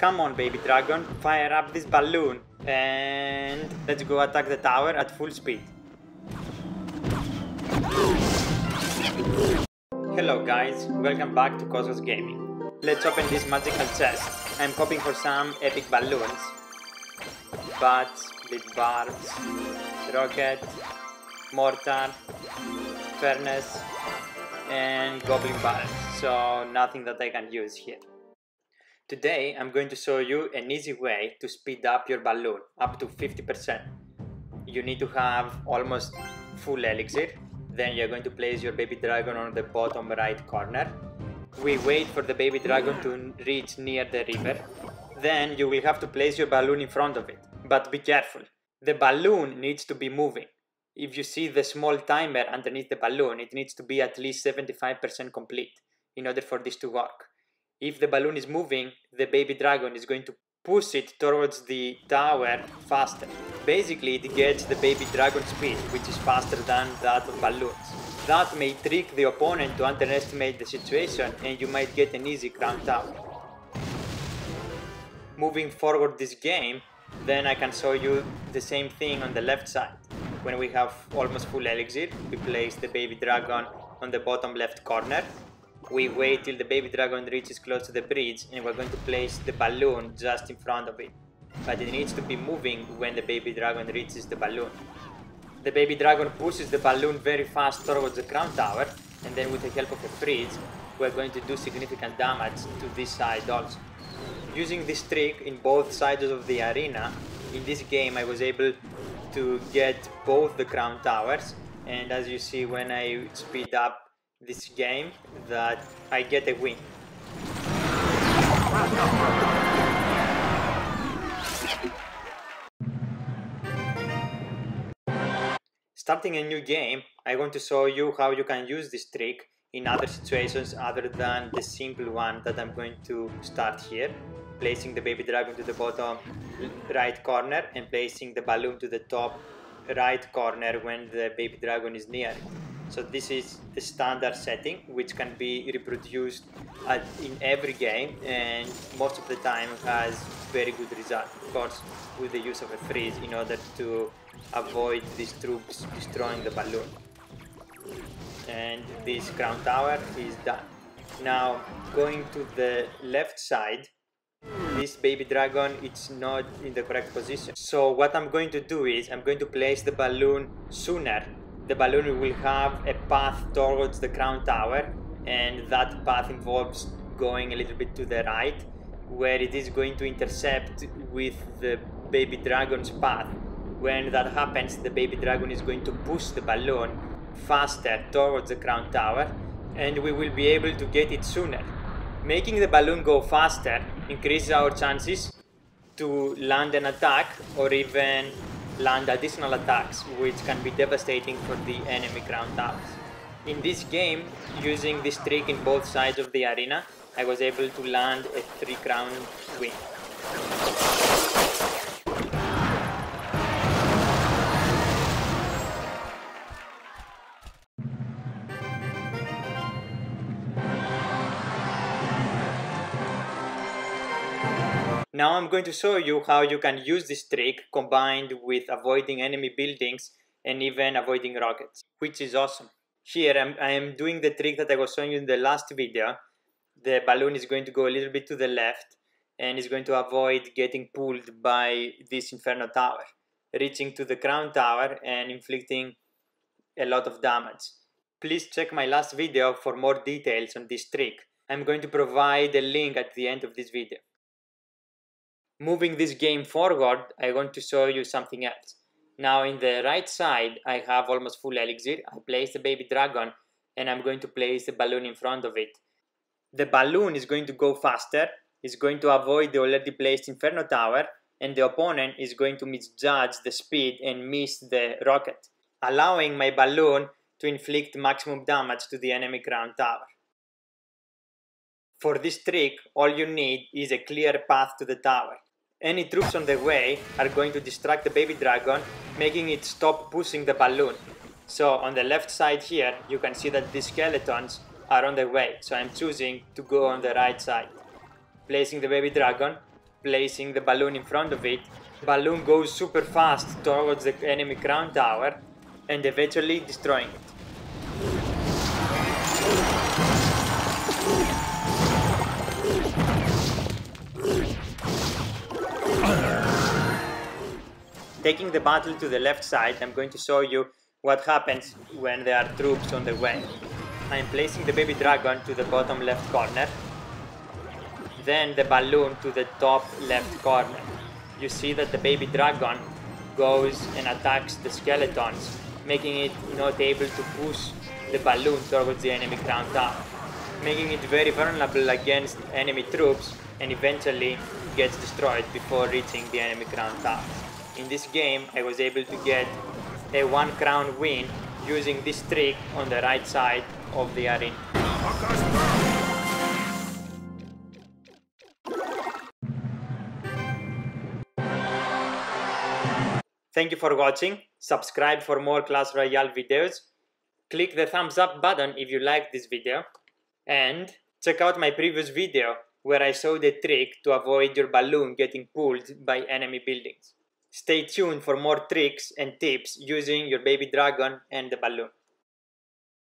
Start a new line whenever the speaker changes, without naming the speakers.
Come on, baby dragon, fire up this balloon and let's go attack the tower at full speed. Hello guys, welcome back to koswas Gaming. Let's open this magical chest. I'm hoping for some epic balloons. Bats, big barbs, rocket, mortar, furnace, and goblin barrels. So nothing that I can use here. Today I'm going to show you an easy way to speed up your balloon up to 50%. You need to have almost full elixir, then you're going to place your baby dragon on the bottom right corner. We wait for the baby dragon to reach near the river, then you will have to place your balloon in front of it. But be careful, the balloon needs to be moving. If you see the small timer underneath the balloon, it needs to be at least 75% complete in order for this to work if the balloon is moving, the baby dragon is going to push it towards the tower faster. Basically, it gets the baby dragon speed, which is faster than that of balloons. That may trick the opponent to underestimate the situation and you might get an easy crown tower. Moving forward this game, then I can show you the same thing on the left side. When we have almost full elixir, we place the baby dragon on the bottom left corner we wait till the baby dragon reaches close to the bridge and we're going to place the balloon just in front of it. But it needs to be moving when the baby dragon reaches the balloon. The baby dragon pushes the balloon very fast towards the crown tower and then with the help of the bridge we're going to do significant damage to this side also. Using this trick in both sides of the arena, in this game I was able to get both the crown towers and as you see when I speed up this game that I get a win. Starting a new game, I want to show you how you can use this trick in other situations other than the simple one that I'm going to start here. Placing the baby dragon to the bottom right corner and placing the balloon to the top right corner when the baby dragon is near it. So this is the standard setting which can be reproduced at, in every game and most of the time has very good result. Of course with the use of a freeze in order to avoid these troops destroying the balloon. And this crown tower is done. Now going to the left side this baby dragon it's not in the correct position. So what I'm going to do is I'm going to place the balloon sooner the balloon will have a path towards the crown tower and that path involves going a little bit to the right where it is going to intercept with the baby dragon's path. When that happens, the baby dragon is going to push the balloon faster towards the crown tower and we will be able to get it sooner. Making the balloon go faster increases our chances to land an attack or even land additional attacks which can be devastating for the enemy crown towers. In this game, using this trick in both sides of the arena, I was able to land a 3 crown win. Now I'm going to show you how you can use this trick combined with avoiding enemy buildings and even avoiding rockets, which is awesome. Here I'm, I am doing the trick that I was showing you in the last video. The balloon is going to go a little bit to the left and is going to avoid getting pulled by this Inferno Tower, reaching to the Crown Tower and inflicting a lot of damage. Please check my last video for more details on this trick. I'm going to provide a link at the end of this video. Moving this game forward, I want to show you something else. Now in the right side, I have almost full elixir. I place the baby dragon and I'm going to place the balloon in front of it. The balloon is going to go faster, is going to avoid the already placed Inferno Tower, and the opponent is going to misjudge the speed and miss the rocket, allowing my balloon to inflict maximum damage to the enemy crown tower. For this trick, all you need is a clear path to the tower. Any troops on the way are going to distract the baby dragon, making it stop pushing the balloon. So on the left side here, you can see that these skeletons are on the way. So I'm choosing to go on the right side. Placing the baby dragon, placing the balloon in front of it. Balloon goes super fast towards the enemy crown tower and eventually destroying it. Taking the battle to the left side, I'm going to show you what happens when there are troops on the way. I am placing the baby dragon to the bottom left corner, then the balloon to the top left corner. You see that the baby dragon goes and attacks the skeletons, making it not able to push the balloon towards the enemy crown tower, making it very vulnerable against enemy troops and eventually gets destroyed before reaching the enemy crown tower. In this game I was able to get a one crown win using this trick on the right side of the arena. Thank you for watching, subscribe for more Clash Royale videos, click the thumbs up button if you like this video, and check out my previous video where I showed a trick to avoid your balloon getting pulled by enemy buildings. Stay tuned for more tricks and tips using your baby dragon and the balloon.